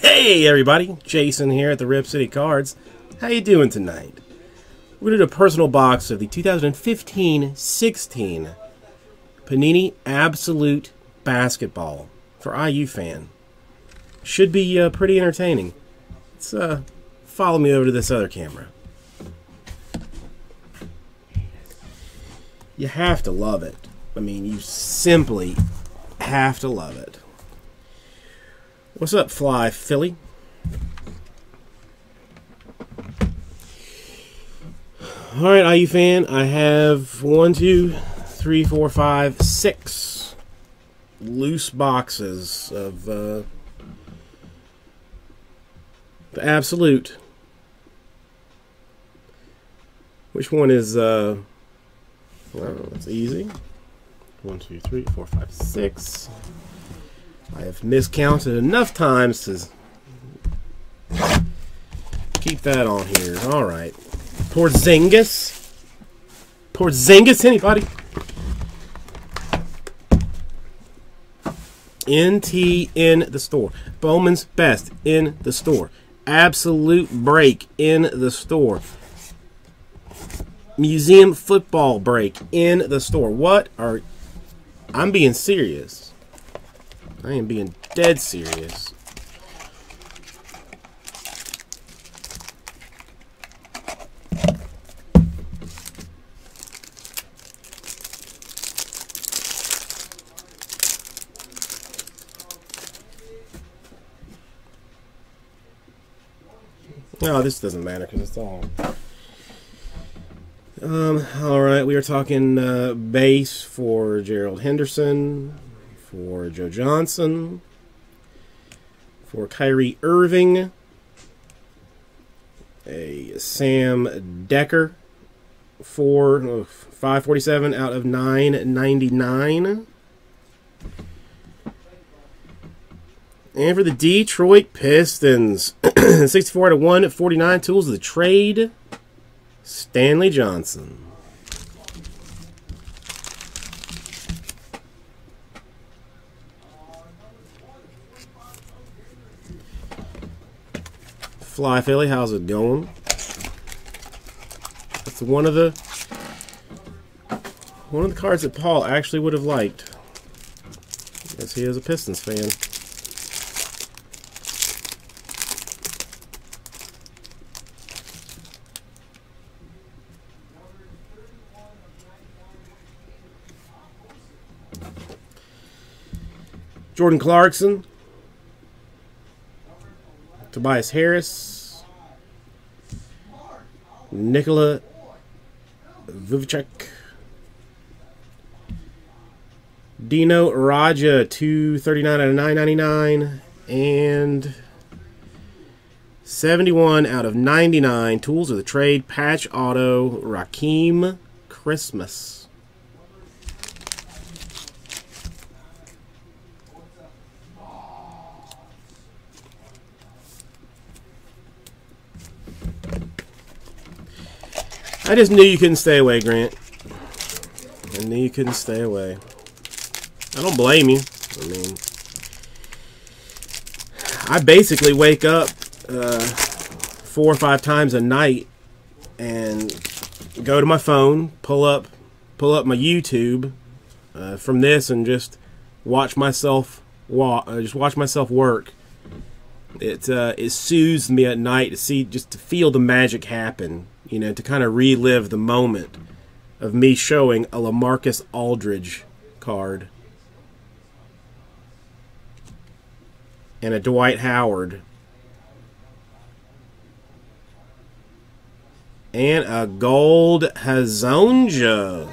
Hey everybody, Jason here at the Rip City Cards. How you doing tonight? We're gonna do a personal box of the 2015-16 Panini Absolute Basketball for IU fan. Should be uh, pretty entertaining. Let's uh, follow me over to this other camera. You have to love it. I mean, you simply have to love it. What's up, Fly Philly? All right, IU fan, I have one, two, three, four, five, six loose boxes of uh, the Absolute. Which one is, uh, well, that's easy. One, two, three, four, five, six. I have miscounted enough times to keep that on here. All right. Porzingis. Porzingis, anybody? NT in the store. Bowman's Best in the store. Absolute Break in the store. Museum Football Break in the store. What are... I'm being serious. I am being dead serious. No, this doesn't matter because it's all. Um, all right, we are talking uh, base for Gerald Henderson, for Joe Johnson, for Kyrie Irving, a Sam Dekker for oh, 547 out of 999. And for the Detroit Pistons, 64 out of 149 tools of the trade, Stanley Johnson. Fly Philly, how's it going? That's one of the one of the cards that Paul actually would have liked. As he is a Pistons fan. Jordan Clarkson, Tobias Harris, Nikola Vucevic, Dino Radja, 239 out of 999, and 71 out of 99. Tools of the trade, patch auto, Rakeem Christmas. I just knew you couldn't stay away, Grant. I knew you couldn't stay away. I don't blame you. I mean, I basically wake up uh, four or five times a night and go to my phone, pull up, pull up my YouTube uh, from this, and just watch myself walk, uh, just watch myself work. It uh, it soothes me at night to see, just to feel the magic happen you know, to kind of relive the moment of me showing a Lamarcus Aldridge card and a Dwight Howard and a gold Hezonja.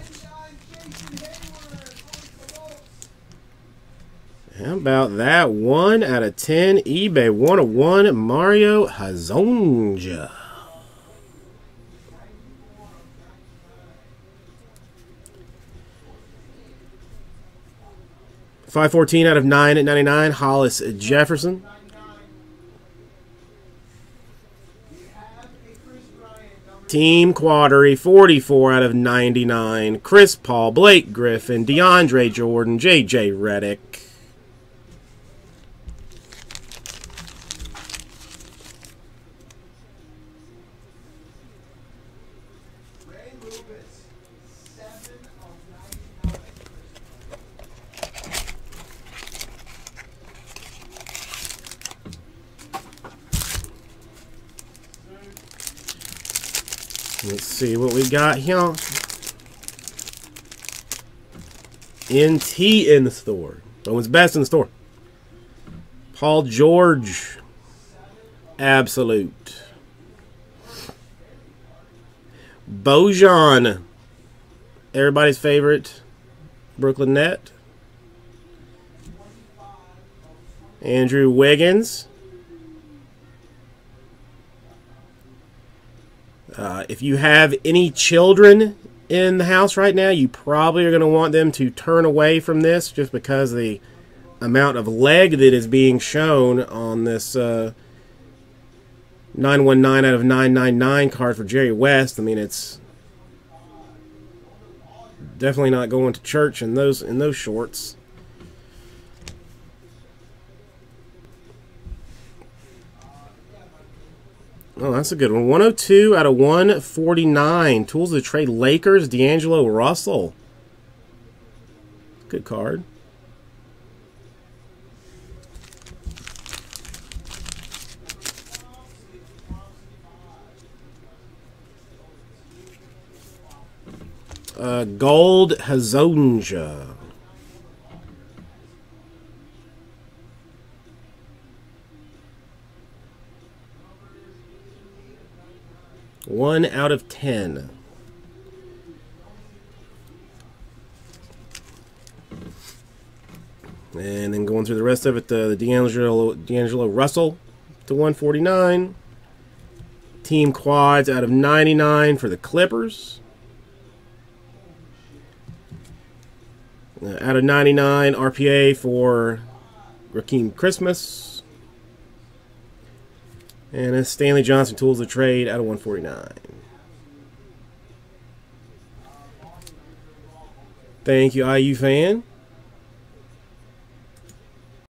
How about that? One out of ten eBay 101 Mario Hezonja. 514 out of 9 at 99, Hollis Jefferson. Team Quadry, 44 out of 99. Chris Paul, Blake Griffin, DeAndre Jordan, J.J. Redick. Let's see what we got here. NT in the store. Bowman's best in the store. Paul George. Absolute. Bojan. Everybody's favorite Brooklyn Net. Andrew Wiggins. Uh, if you have any children in the house right now, you probably are going to want them to turn away from this just because the amount of leg that is being shown on this uh, 919 out of 999 card for Jerry West. I mean, it's definitely not going to church in those in those shorts. Oh, that's a good one. 102 out of 149. Tools of the trade Lakers, D'Angelo Russell. Good card. Uh, Gold Hezonja. One out of ten. And then going through the rest of it, the, the D'Angelo, D'Angelo Russell to 149. Team quads out of 99 for the Clippers. Uh, out of 99 RPA for Rakeem Christmas. And a Stanley Johnson Tools of Trade out of 149. Thank you, IU fan.